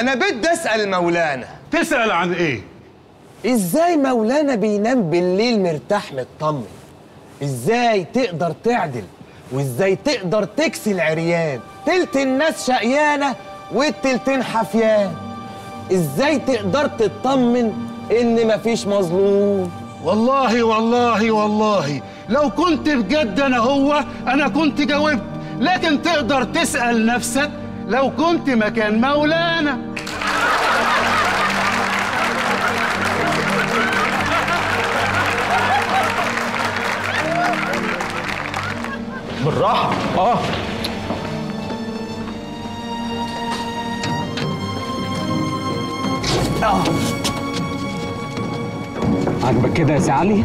أنا بدي أسأل مولانا. تسأل عن إيه؟ إزاي مولانا بينام بالليل مرتاح مطمن؟ إزاي تقدر تعدل؟ وإزاي تقدر تكسي عريان تلت الناس شقيانة والتلتين حفيان. إزاي تقدر تطمن إن مفيش مظلوم؟ والله والله والله. لو كنت بجد أنا هو أنا كنت جاوبت. لكن تقدر تسأل نفسك لو كنت مكان مولانا. بالراحة آه عجبك كده يا سي علي؟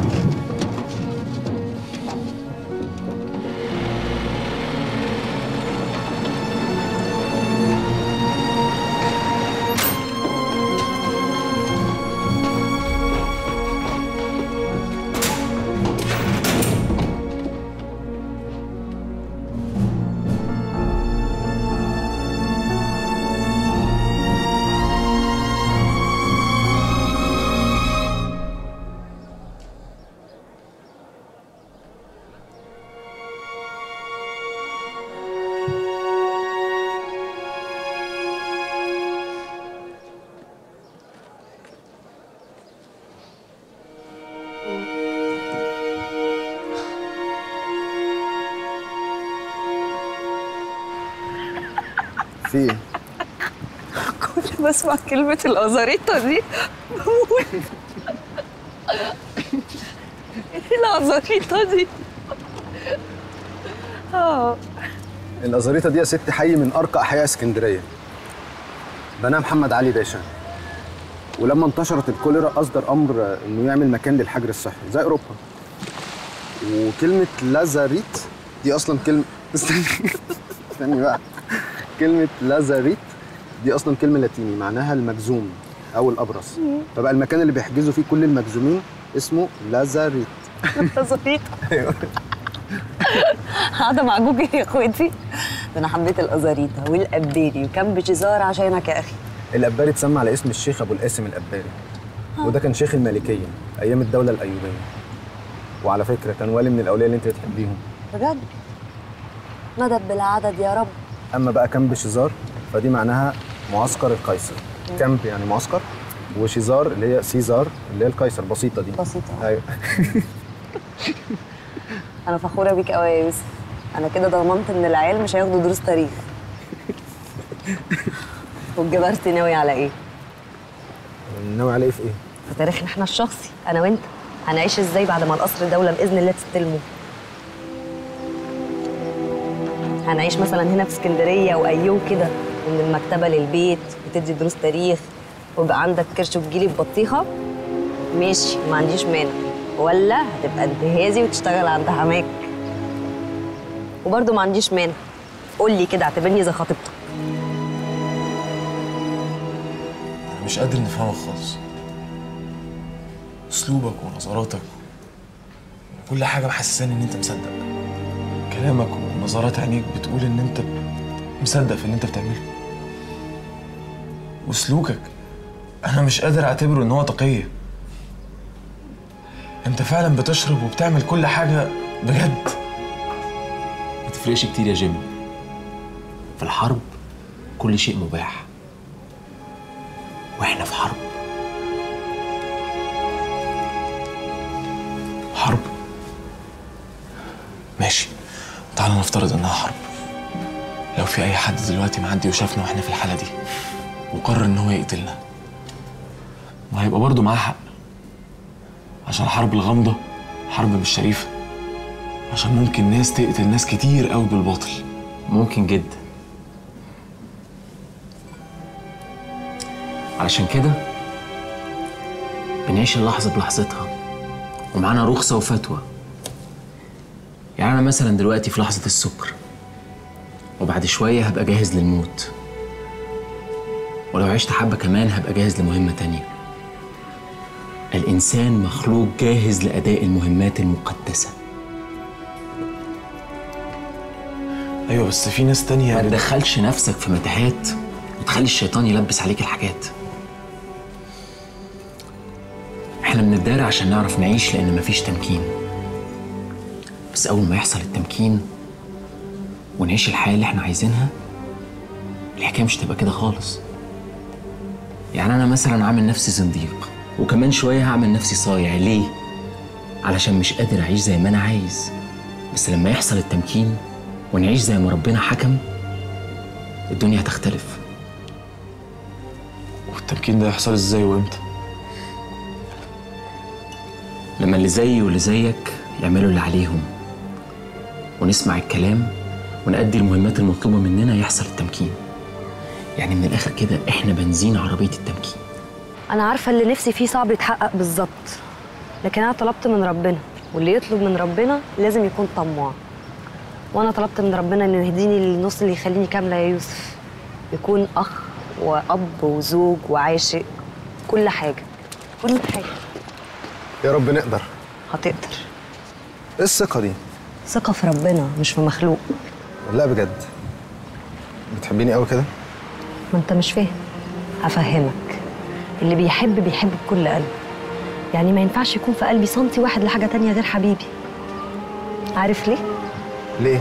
اسمع كلمة الأزاريطة دي. بموت إيه الأزاريطة دي؟ آه. الأزاريطة دي يا ست حي من أرقى أحياء اسكندرية. بناه محمد علي باشا. ولما انتشرت الكوليرا أصدر أمر إنه يعمل مكان للحجر الصحي زي أوروبا. وكلمة لازاريت دي أصلا كلمه استني. استني بقى. كلمة لازاريت دي أصلا كلمة لاتيني معناها المجزوم أو الأبرص. فبقى المكان اللي بيحجزوا فيه كل المجزومين اسمه لازاريت. أزاريطة قاعدة مع جوجل يا اخواتي ده أنا حبيت الأزاريطة والقبيري وكان بجزار عشانك يا أخي. الأباري اتسمى على اسم الشيخ أبو القاسم الأباري. وده كان شيخ المالكية أيام الدولة الأيوبية. وعلى فكرة كان والي من الأولياء اللي أنت بتحبيهم. بجد؟ مدد بالعدد يا رب. أما بقى كامب شيزار فدي معناها معسكر القيصر. كامب يعني معسكر؟ وشيزار اللي هي سيزار اللي هي القيصر. بسيطة دي. بسيطة. أيوه. أنا فخورة بيك قوي يا يوسف. أنا كده ضمنت إن العيال مش هياخدوا دروس تاريخ. والجبرتي ناوي على إيه؟ ناوي على إيه في إيه؟ في تاريخنا إحنا الشخصي. أنا وأنت. هنعيش إزاي بعد ما القصر الدولة بإذن الله تستلمه؟ هنعيش مثلا هنا في اسكندرية وأيوه كده. ومن المكتبة للبيت وتدي دروس تاريخ ويبقى عندك كرش وتجيلي ببطيخة؟ ماشي ما عنديش مانع. ولا هتبقى انتهازي وتشتغل عند حماك. وبرضه ما عنديش مانع. قول لي كده اعتبرني زي خطيبتك. مش قادر نفهمك خالص. أسلوبك ونظراتك. كل حاجة محسساني إن أنت مصدق. كلامك ونظرات عينيك بتقول إن أنت مصدق في اللي أنت بتعمله. وسلوكك. أنا مش قادر أعتبره إن هو تقيه أنت فعلا بتشرب وبتعمل كل حاجة بجد. ما تفرقش كتير يا جيمي. في الحرب كل شيء مباح. وإحنا في حرب. حرب. ماشي. تعال نفترض إنها حرب. لو في أي حد دلوقتي معدي وشافنا وإحنا في الحالة دي. وقرر إن هو يقتلنا. وهيبقى برضه معاه حق. عشان الحرب الغامضة حرب مش شريفة. عشان ممكن ناس تقتل ناس كتير قوي بالباطل. ممكن جدا. علشان كده بنعيش اللحظة بلحظتها. ومعانا رخصة وفتوى. يعني أنا مثلا دلوقتي في لحظة السكر. وبعد شوية هبقى جاهز للموت. ولو عشت حبة كمان هبقى جاهز لمهمة تانية. الإنسان مخلوق جاهز لأداء المهمات المقدسة. أيوه بس في ناس تانية ما تدخلش نفسك في متاهات وتخلي الشيطان يلبس عليك الحاجات. إحنا بنتدارى عشان نعرف نعيش لأن مفيش تمكين. بس أول ما يحصل التمكين ونعيش الحياة اللي إحنا عايزينها الحكاية مش تبقى كده خالص. يعني أنا مثلا عامل نفسي زنديق وكمان شوية هعمل نفسي صايع. ليه؟ علشان مش قادر أعيش زي ما أنا عايز. بس لما يحصل التمكين ونعيش زي ما ربنا حكم الدنيا هتختلف. والتمكين ده يحصل إزاي وإمتى؟ لما اللي زيي واللي زيك يعملوا اللي عليهم ونسمع الكلام ونأدي المهمات المطلوبة مننا يحصل التمكين. يعني من الآخر كده إحنا بنزين عربية التمكين. أنا عارفة اللي نفسي فيه صعب يتحقق بالظبط لكن أنا طلبت من ربنا واللي يطلب من ربنا لازم يكون طماع. وأنا طلبت من ربنا إنه يهديني للنص اللي يخليني كاملة يا يوسف يكون أخ وأب وزوج وعاشق كل حاجة كل حاجة. يا رب نقدر. هتقدر. إيه الثقة دي؟ ثقة في ربنا مش في مخلوق. لا بجد. بتحبيني قوي كده؟ ما انت مش فاهم. هفهمك. اللي بيحب بيحب بكل قلب يعني ما ينفعش يكون في قلبي سنتي واحد لحاجة تانية غير حبيبي. عارف ليه؟ ليه؟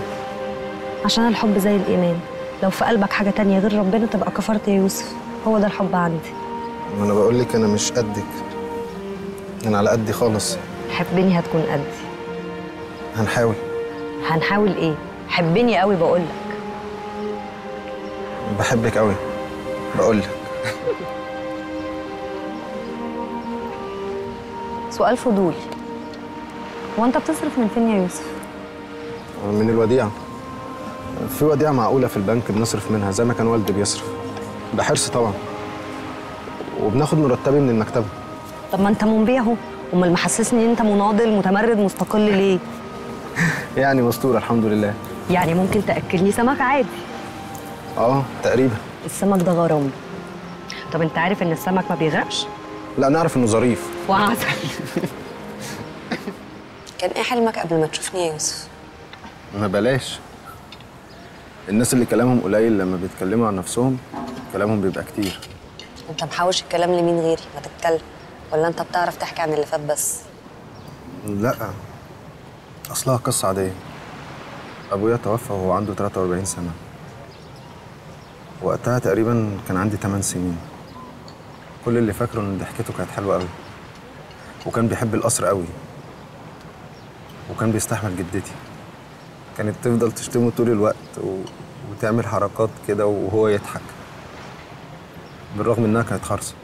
عشان الحب زي الإيمان. لو في قلبك حاجة تانية غير ربنا تبقى كفرت يا يوسف. هو ده الحب عندي. ما أنا بقول لك أنا مش قدك. أنا على قدي خالص. حبني هتكون قدي. هنحاول. هنحاول إيه؟ حبني قوي بقولك. بحبك قوي. بقول لك سؤال فضولي هو أنت بتصرف من فين يا يوسف؟ من الوديعة. في وديعة معقولة في البنك بنصرف منها زي ما كان والدي بيصرف. بحرص طبعا. وبناخد مرتبي من المكتبه طب ما أنت منبيع أهو. أمال محسسني إن أنت مناضل متمرد مستقل ليه؟ يعني مستوره الحمد لله. يعني ممكن تأكلني سمك عادي. آه تقريبا. السمك ده غرام طب انت عارف إن السمك ما بيغرقش؟ لا نعرف إنه ظريف. وعسل. كان إيه حلمك قبل ما تشوفني يا يوسف؟ ما بلاش. الناس اللي كلامهم قليل لما بيتكلموا عن نفسهم كلامهم بيبقى كتير. أنت محوش الكلام لمين غيري؟ ما تتكلم. ولا أنت بتعرف تحكي عن اللي فات بس؟ لا. أصلها قصة عادية. أبويا توفى وهو عنده 43 سنة. وقتها تقريبا كان عندي 8 سنين. كل اللي فاكره إن ضحكته كانت حلوة قوي وكان بيحب القصر قوي وكان بيستحمل جدتي. كانت تفضل تشتمه طول الوقت و... وتعمل حركات كده وهو يضحك. بالرغم إنها كانت خرصه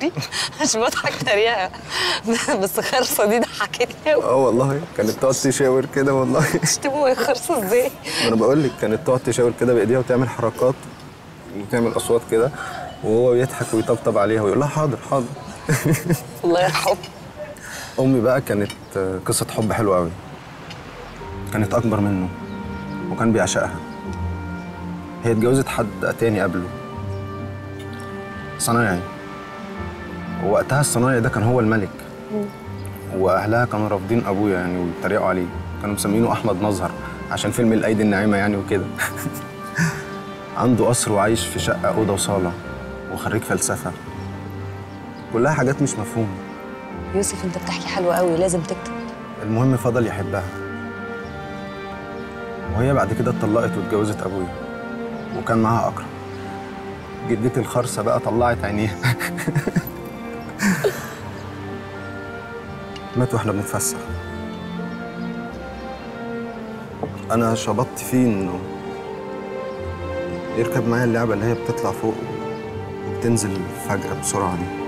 سوري مش بضحك تريقة. بس خرصة دي ضحكتني قوي آه والله. كانت تقعد تشاور كده والله. تشتموا يا خرصة إزاي؟ أنا بقول لك كانت تقعد تشاور كده بإيديها وتعمل حركات وتعمل أصوات كده وهو يضحك ويطبطب عليها ويقول لها حاضر حاضر. الله يرحمه. أمي بقى كانت قصة حب حلوة قوي كانت أكبر منه وكان بيعشقها. هي اتجوزت حد تاني قبله. صنايعي. ووقتها الصنايعي ده كان هو الملك. وأهلها كانوا رافضين أبويا يعني ويتريقوا عليه. كانوا مسمينه أحمد مظهر عشان فيلم الأيدي الناعمة يعني وكده. عنده قصر وعايش في شقة أوضة وصالة وخريج فلسفة. كلها حاجات مش مفهومة. يوسف أنت بتحكي حلو قوي لازم تكتب. المهم فضل يحبها. وهي بعد كده اتطلقت واتجوزت أبويا. وكان معاها أكرم. جدتي الخرصه بقى طلعت عينيها. مات وإحنا بنتفسح أنا شبطت فيه إنه يركب معايا اللعبة اللي هي بتطلع فوق وبتنزل فجاه بسرعة دي.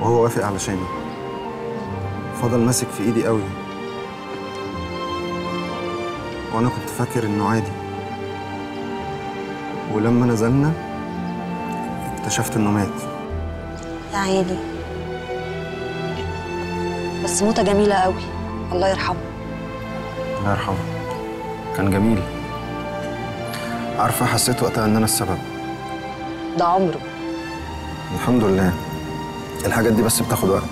وهو وافق علشاني. فضل ماسك في إيدي قوي. وأنا كنت فاكر إنه عادي. ولما نزلنا اكتشفت إنه مات. يا عيني. بس موتة جميلة قوي. الله يرحمه. الله يرحمه. كان جميل. عارفة حسيت وقتها إن أنا السبب. ده عمره. الحمد لله. الحاجات دي بس بتاخد وقت.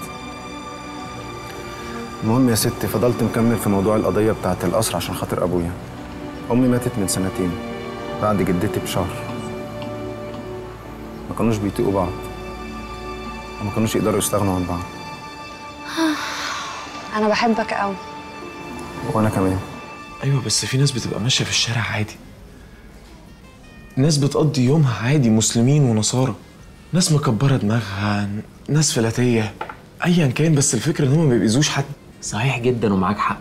المهم يا ستي فضلت مكمل في موضوع القضية بتاعه القصر عشان خاطر أبويا. أمي ماتت من سنتين بعد جدتي بشهر. ما كانوش بيطيقوا بعض. وما كانوش يقدروا يستغنوا عن بعض. أنا بحبك قوي وأنا كمان. أيوه بس في ناس بتبقى ماشية في الشارع عادي. ناس بتقضي يومها عادي مسلمين ونصارى. ناس مكبرة دماغها ناس فلاتية. ايا كان بس الفكرة إن هم ما بيأذوش حد. صحيح جدا ومعاك حق.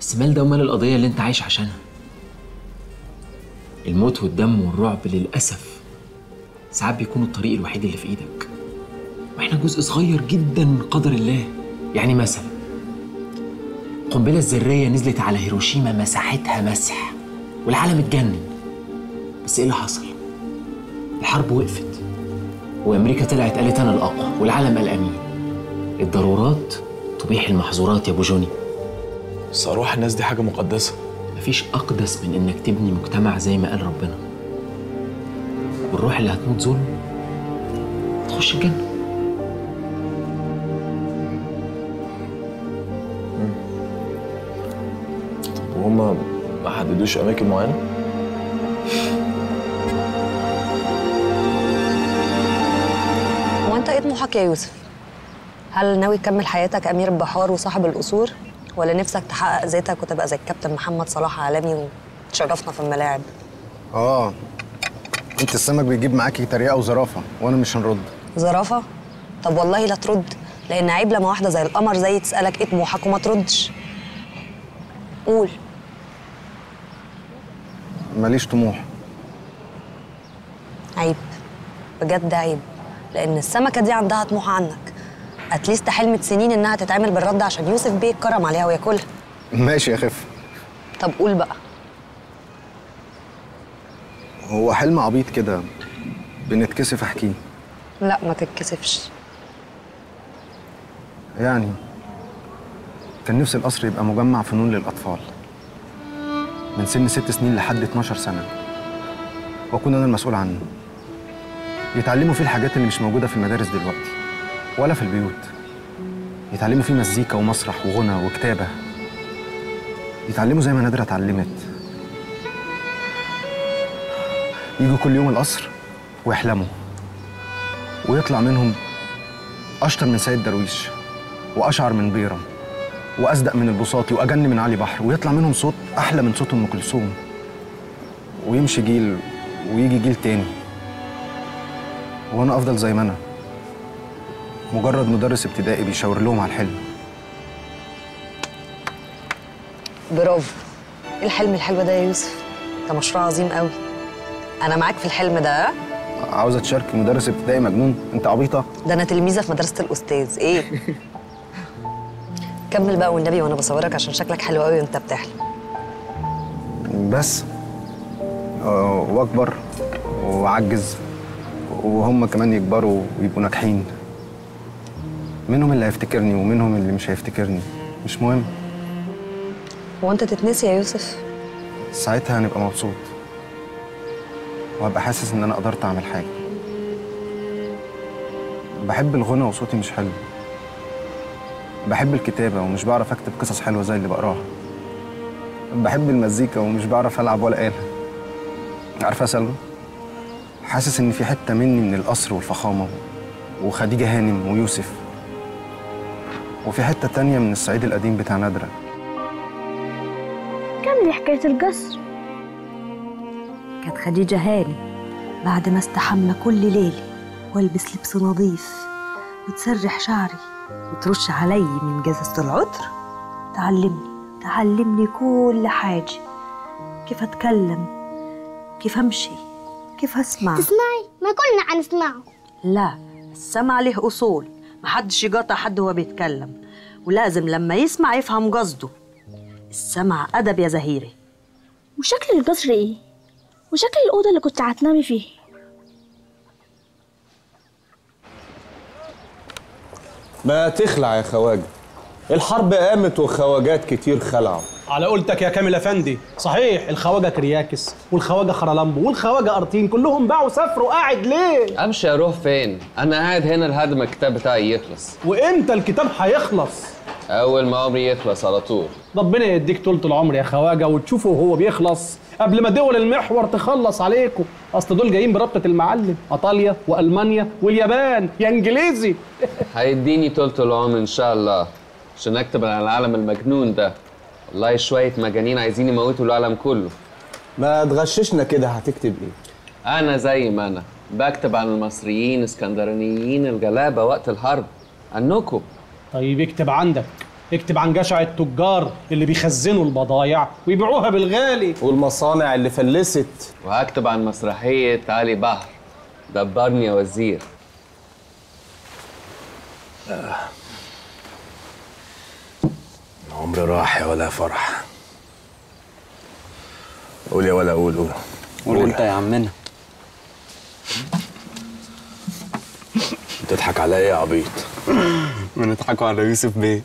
بس مال ده ومال القضية اللي أنت عايش عشانها. الموت والدم والرعب للأسف ساعات بيكونوا الطريق الوحيد اللي في إيدك. وإحنا جزء صغير جدا من قدر الله. يعني مثلا القنبلة الذرية نزلت على هيروشيما مساحتها مسح والعالم اتجنن. بس إيه اللي حصل؟ الحرب وقفت وأمريكا طلعت قالت أنا الأقوى والعالم قال أمين. الضرورات تبيح المحظورات يا أبو جوني. بس أروح الناس دي حاجة مقدسة. مفيش أقدس من إنك تبني مجتمع زي ما قال ربنا. والروح اللي هتموت ظلم تخش الجنة. وهم ما حددوش أماكن معينة؟ هو أنت إيه طموحك يا يوسف؟ هل ناوي تكمل حياتك أمير البحار وصاحب القصور؟ ولا نفسك تحقق ذاتك وتبقى زي الكابتن محمد صلاح عالمي وتشرفنا في الملاعب؟ آه أنت السمك بيجيب معاكي تريقه وزرافة وأنا مش هنرد. زرافة؟ طب والله لا ترد لأن عيب لما واحدة زي القمر زي تسألك إيه طموحك وما تردش. قول. ماليش طموح. عيب. بجد عيب. لأن السمكة دي عندها طموح عنك. اتليست حلمت سنين إنها تتعمل بالرد عشان يوسف بيه يتكرم عليها وياكلها. ماشي يا خف. طب قول بقى. هو حلم عبيط كده بنتكسف أحكيه؟ لا ما تتكسفش. يعني كان نفسي القصر يبقى مجمع فنون للأطفال. من سن ست سنين لحد 12 سنة. وأكون أنا المسؤول عنه. يتعلموا فيه الحاجات اللي مش موجودة في المدارس دلوقتي ولا في البيوت. يتعلموا فيه مزيكا ومسرح وغنى وكتابة. يتعلموا زي ما نادرة اتعلمت. يجوا كل يوم القصر ويحلموا. ويطلع منهم أشطر من سيد درويش وأشعر من بيرم وأصدق من البساطي وأجن من علي بحر ويطلع منهم صوت أحلى من صوت أم كلثوم. ويمشي جيل ويجي جيل تاني. وأنا أفضل زي ما أنا. مجرد مدرس ابتدائي بيشاور لهم على الحلم. برافو. إيه الحلم الحلو ده يا يوسف؟ ده مشروع عظيم قوي. أنا معاك في الحلم ده ها؟ عاوزة تشارك مدرس ابتدائي مجنون؟ أنت عبيطة؟ ده أنا تلميذة في مدرسة الأستاذ. إيه؟ كمل بقى والنبي وأنا بصورك عشان شكلك حلو قوي وأنت بتحلم. بس. آه، وأكبر واعجز وهم كمان يكبروا ويبقوا ناجحين. منهم اللي هيفتكرني ومنهم اللي مش هيفتكرني. مش مهم. هو أنت تتنسي يا يوسف؟ ساعتها هنبقى مبسوط. وهبقى حاسس إن أنا قدرت أعمل حاجة. بحب الغنى وصوتي مش حلو. بحب الكتابة ومش بعرف أكتب قصص حلوة زي اللي بقراها. بحب المزيكا ومش بعرف ألعب ولا آلة. عارفه يا سلمى حاسس إن في حتة مني من القصر والفخامة وخديجة هانم ويوسف. وفي حتة تانية من الصعيد القديم بتاع نادرة. كم دي حكاية القصر؟ كانت خديجة هاني بعد ما استحمى كل ليلة والبس لبس نظيف وتسرح شعري وترش علي من جزازة العطر تعلمني. تعلمني كل حاجة. كيف أتكلم؟ كيف أمشي؟ كيف أسمع؟ تسمعي؟ ما كلنا هنسمعه لا السمع له أصول. محدش يقاطع حد وهو بيتكلم. ولازم لما يسمع يفهم قصده. السمع أدب يا زهيري. وشكل القصر إيه؟ وشكل الأوضة اللي كنت هتنامي فيه. ما تخلع يا خواجة. الحرب قامت وخواجات كتير خلعوا. على قولتك يا كامل أفندي. صحيح الخواجة كرياكس والخواجة خرلمبو والخواجة أرتين كلهم باعوا سافروا قاعد ليه؟ أمشي أروح فين؟ أنا قاعد هنا لحد ما الكتاب بتاعي يخلص. وإمتى الكتاب هيخلص؟ أول ما عمري يخلص على طول. ربنا يديك طولة العمر يا خواجة وتشوفه وهو بيخلص. قبل ما دول المحور تخلص عليكم. أصل دول جايين بربطة المعلم. إيطاليا وألمانيا واليابان. يا إنجليزي. هيديني طولة العمر إن شاء الله. عشان اكتب عن العالم المجنون ده. والله شوية مجانين عايزين يموتوا العالم كله. ما تغششنا كده هتكتب إيه؟ أنا زي ما أنا بكتب عن المصريين اسكندرانيين الجلابة وقت الحرب. عنكم. طيب اكتب عندك. اكتب عن جشع التجار اللي بيخزنوا البضايع ويبيعوها بالغالي. والمصانع اللي فلست. وهكتب عن مسرحية علي بحر دبرني يا وزير. العمر راح يا ولا فرح. قول يا ولا قول قول. قول انت يا عمنا. بتضحك عليا يا عبيط. بنضحكوا على يوسف بيه.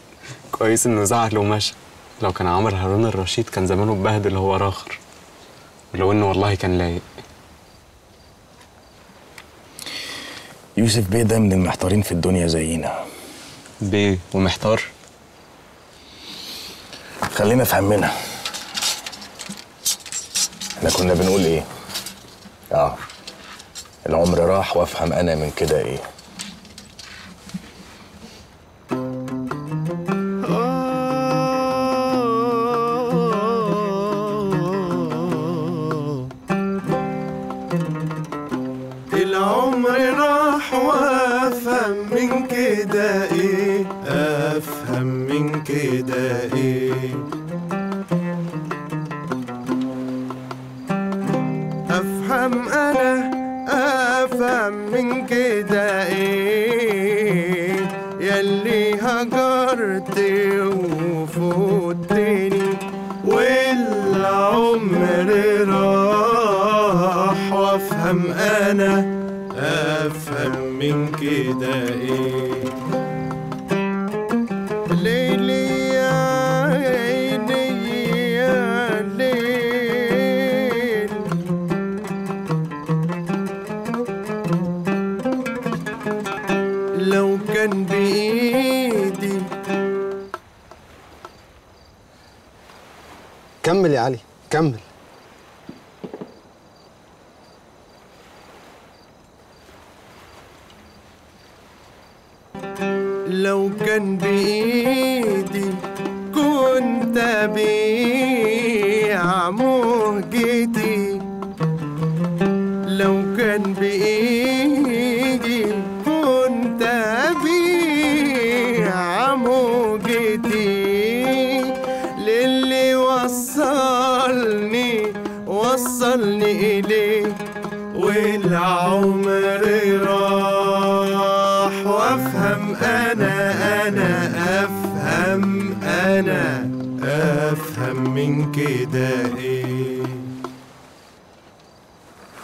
كويس إنه زعل ومشى. لو كان عمر هارون الرشيد كان زمانه اتبهدل هو راخر. ولو إنه والله كان لايق. يوسف بيه ده من المحتارين في الدنيا زينا. بيه ومحتار؟ خلينا في همنا. إحنا كنا بنقول إيه؟ آه. العمر راح وافهم أنا من كده إيه. أنا افهم من كده إيه ليلي يا عيني يا ليل. لو كان بإيدي. كمل يا علي كمل.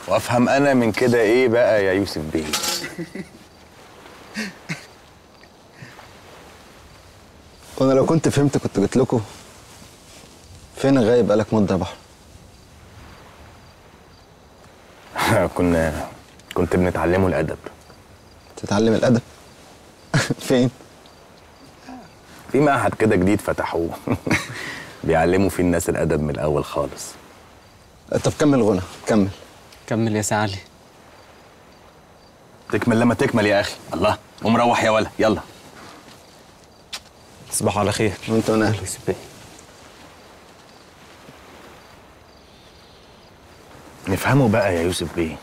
وافهم أنا من كده إيه بقى يا يوسف بيه. وأنا لو كنت فهمت كنت جيت لكم. فين غايب بقالك مده يا بحر كنا كنت بنتعلمه الأدب. تتعلم الأدب؟ فين؟ في معهد كده جديد فتحوه. بيعلموا فيه الناس الأدب من الأول خالص. طب كمل غنى كمل. كمل يا سعلي تكمل لما تكمل يا أخي. الله. قوم روح يا ولا يلا. تصبحوا على خير. وأنت وأنا أهلي نفهمه بقى يا يوسف بيه.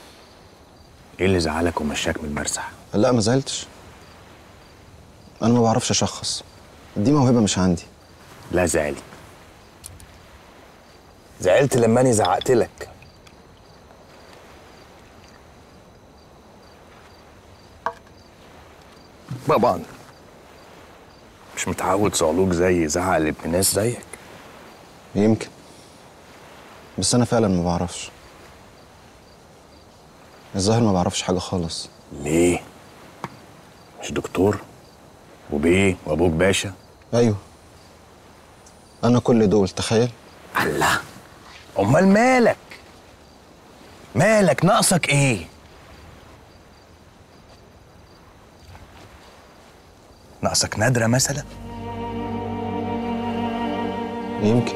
إيه اللي زعلك ومشاك من المرسح لا ما زعلتش. أنا ما بعرفش أشخص. دي موهبة مش عندي. لا زعلي. زعلت لما اني زعقت لك. طبعا مش متعود صعلوك زي زعق لابن ناس زيك. يمكن. بس أنا فعلا ما بعرفش. الظاهر ما بعرفش حاجة خالص. ليه؟ مش دكتور؟ وبيه وأبوك باشا؟ أيوه. أنا كل دول تخيل. الله. أمال مالك؟ مالك؟ ناقصك إيه؟ ناقصك نادرة مثلا؟ يمكن.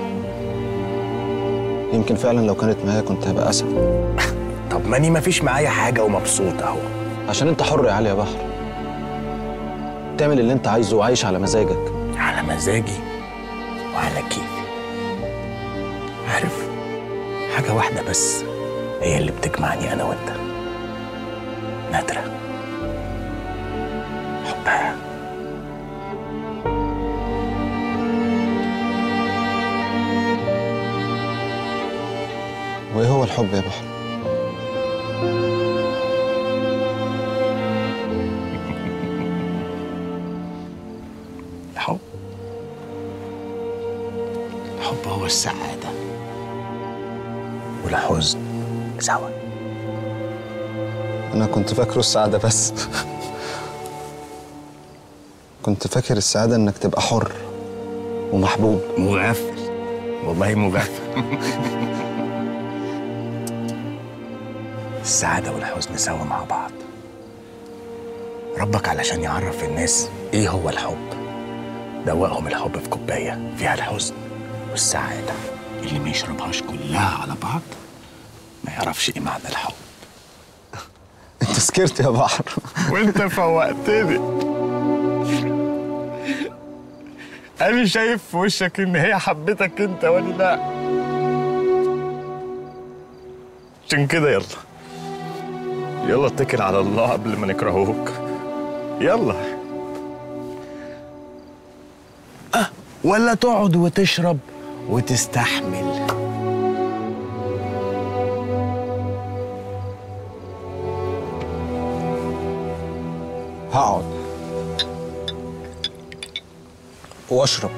يمكن فعلا لو كانت معايا كنت هبقى أسعد. طب ماني مفيش معايا حاجة ومبسوط أهو. عشان أنت حر يا علي يا بحر. تعمل اللي أنت عايزه وعايش على مزاجك. على مزاجي وعلى كيفي. عارف حاجة واحدة بس هي اللي بتجمعني أنا وأنت. نادرة. حبها. وإيه هو الحب يا بحر؟ الحب. الحب هو السعادة. والحزن سوا. أنا كنت فاكره السعادة بس. كنت فاكر السعادة إنك تبقى حر ومحبوب. مغفل. والله مغفل. السعادة والحزن سوا مع بعض. ربك علشان يعرف الناس إيه هو الحب. دوقهم الحب في كوباية فيها الحزن والسعادة. اللي ما يشربهاش كلها على بعض ما يعرفش إيه معنى الحب. أنت سكرت يا بحر. وأنت فوقتني. أنا شايف في وشك إن هي حبتك أنت ولا لا. عشان كده يلا. يلا اتكل على الله قبل ما نكرهوك. يلا. أه ولا تقعد وتشرب وتستحمل. هقعد. واشرب.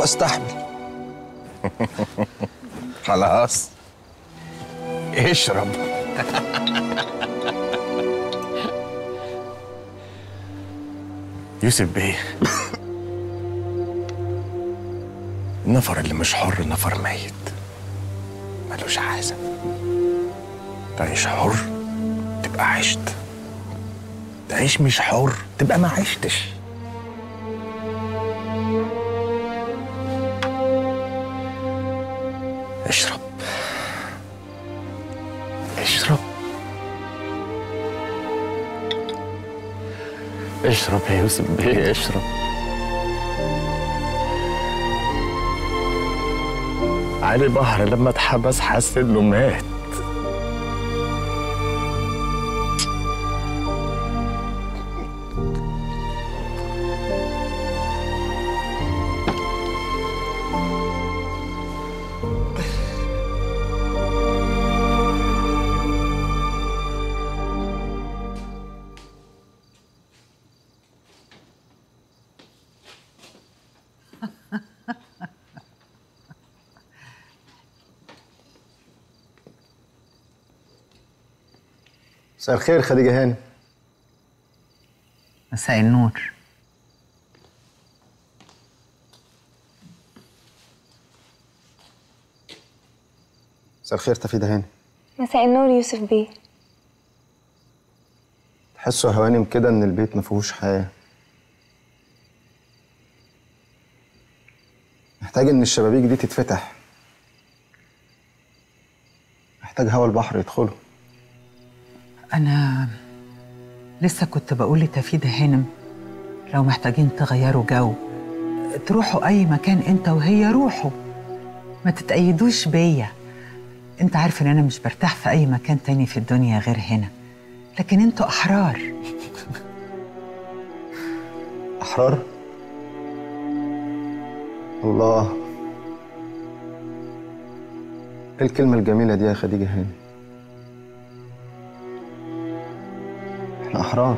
واستحمل. خلاص. اشرب يوسف بيه. النفر اللي مش حر نفر ميت. ملوش عازة. تعيش حر تبقى عشت. تعيش مش حر تبقى ما عشتش. اشرب. اشرب يا يوسف بيه اشرب. علي بحر لما اتحبس حس إنه مات. مساء الخير خديجة هاني. مساء النور. مساء الخير تفيدة هاني. مساء النور يوسف بيه. تحسوا يا هوانم كده إن البيت ما فيهوش حياة. محتاج إن الشبابيك دي تتفتح. محتاج هوا البحر يدخله. أنا لسه كنت بقول لتفيدة هانم لو محتاجين تغيروا جو تروحوا أي مكان أنت وهي روحوا. ما تتأيدوش بيا. أنت عارف إن أنا مش برتاح في أي مكان تاني في الدنيا غير هنا. لكن أنتوا أحرار. أحرار؟ الله. إيه الكلمة الجميلة دي يا خديجة هاني؟ إحنا احرار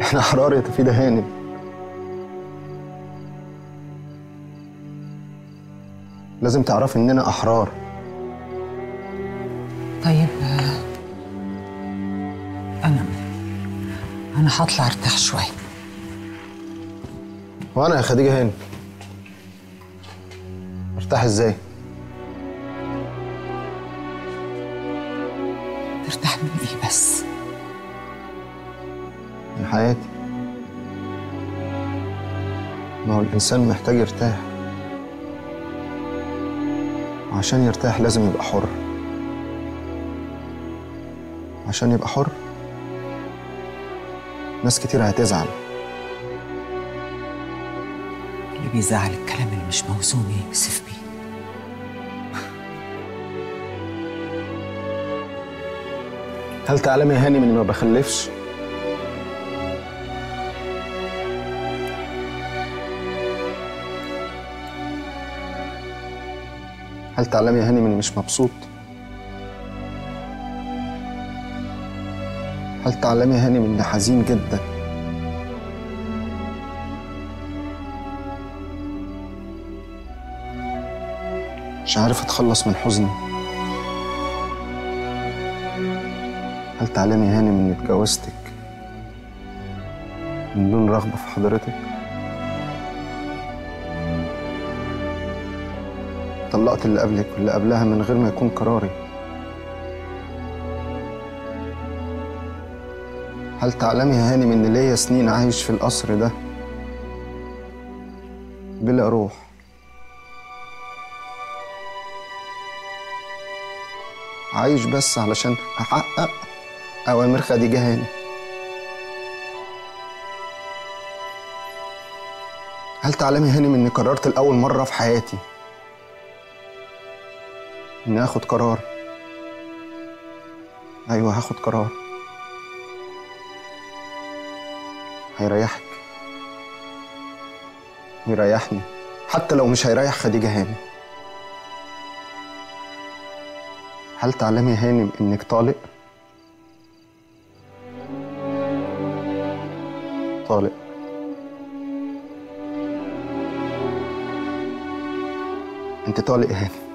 إحنا احرار يا تفيدة هانم لازم تعرفي إننا أحرار. طيب آه، أنا أنا هطلع أرتاح شوية. وأنا يا خديجة هاني. ارتاح إزاي؟ ترتاح من إيه بس؟ يا حياتي. ما هو الإنسان محتاج يرتاح. وعشان يرتاح لازم يبقى حر. عشان يبقى حر ناس كتير هتزعل. اللي بيزعل الكلام اللي مش موزون يوسف بيه. هل تعلمي يا هاني من ما بخلفش؟ هل تعلمي يا هاني من مش مبسوط؟ هل تعلمي يا هاني إني حزين جدا؟ مش عارف أتخلص من حزني. هل تعلمي هاني من إني اتجوزتك؟ من دون رغبة في حضرتك؟ طلقت اللي قبلك واللي قبلها من غير ما يكون قراري. هل تعلمي يا هاني من إن ليا سنين عايش في القصر ده؟ بلا روح. عايش بس علشان أحقق أوامر خديجة هاني. هل تعلمي هاني إني قررت لأول مرة في حياتي إني آخد قرار؟ أيوه هاخد قرار. هيريحك. ويريحني حتى لو مش هيريح خديجة هاني. هل تعلمي يا هانم إنك طالق؟ طالق. أنت طالق يا هانم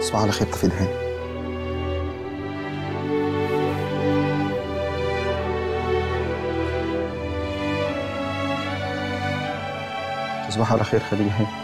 تصبح على خير تفيد هانم تصبح على خير خديجة هانم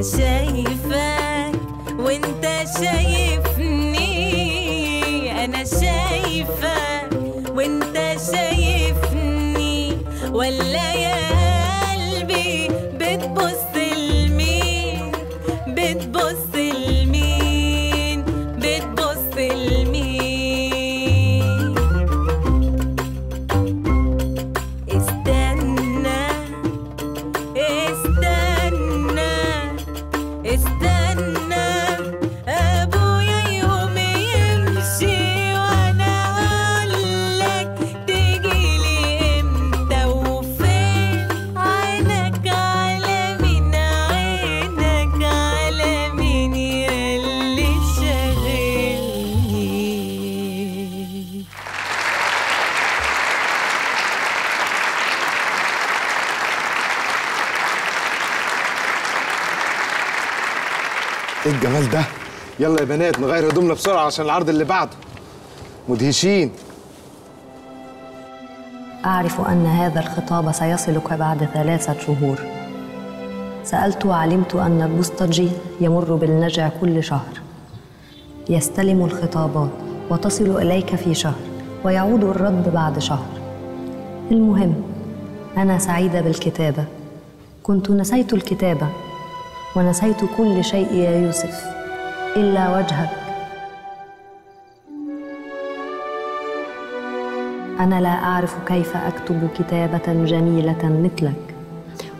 أنا بسرعة عشان العرض اللي بعده. مدهشين. أعرف أن هذا الخطاب سيصلك بعد ثلاثة شهور. سألت وعلمت أن البوسطجي يمر بالنجع كل شهر. يستلم الخطابات وتصل إليك في شهر ويعود الرد بعد شهر. المهم أنا سعيدة بالكتابة. كنت نسيت الكتابة ونسيت كل شيء يا يوسف إلا وجهك. أنا لا أعرف كيف أكتب كتابة جميلة مثلك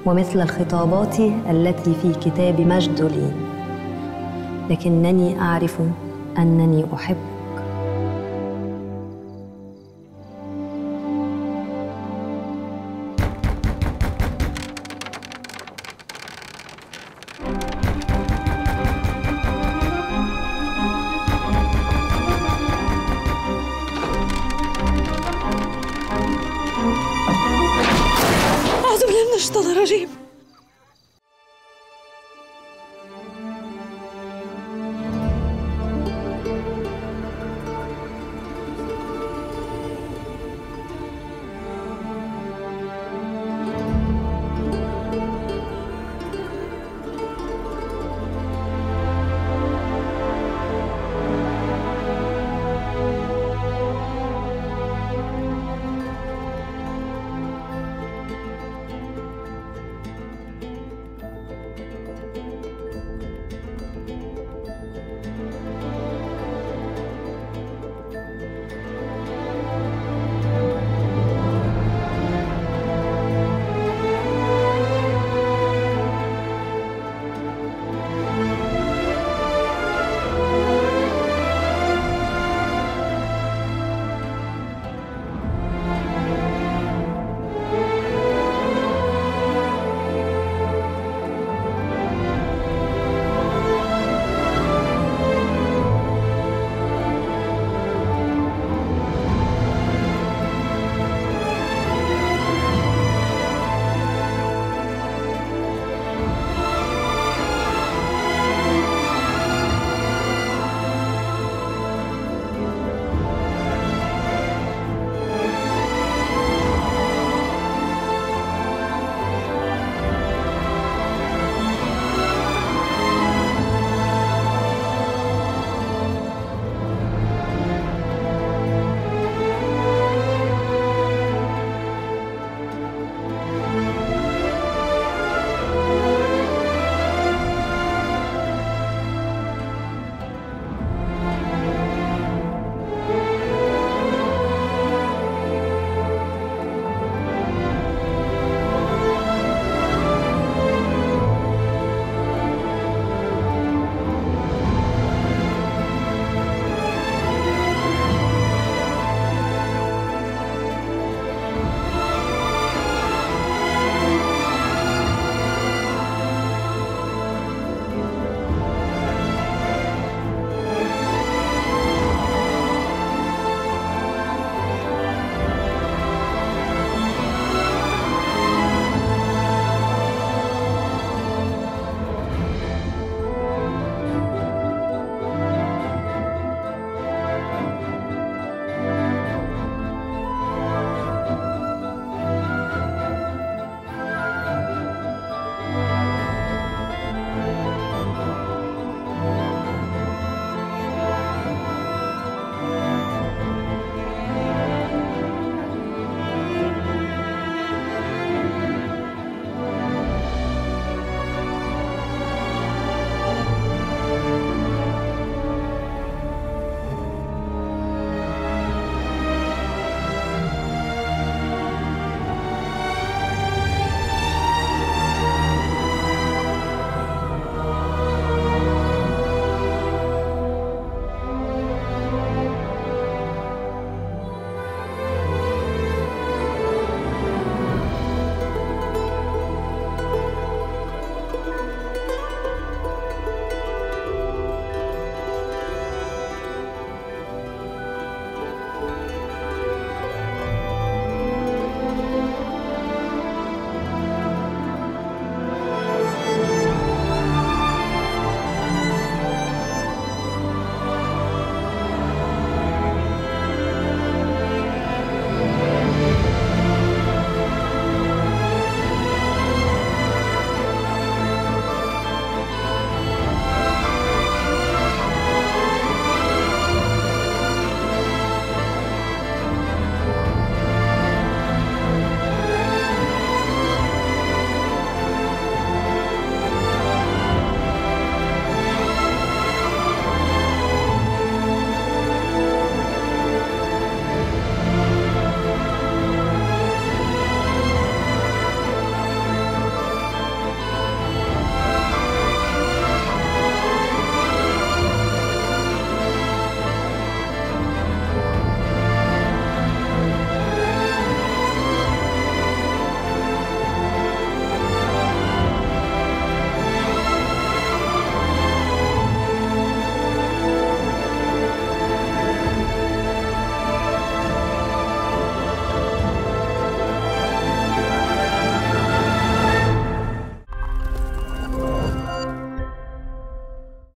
ومثل الخطابات التي في كتاب مجدولين لكنني أعرف أنني أحبك